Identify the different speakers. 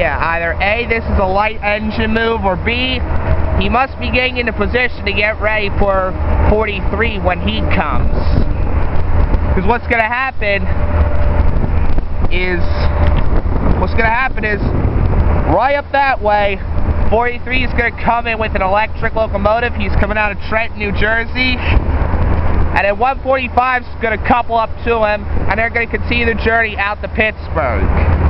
Speaker 1: Yeah, Either A, this is a light engine move, or B, he must be getting into position to get ready for 43 when he comes. Because what's going to happen is, what's going to happen is, right up that way, 43 is going to come in with an electric locomotive. He's coming out of Trenton, New Jersey. And then 145 is going to couple up to him, and they're going to continue the journey out to Pittsburgh.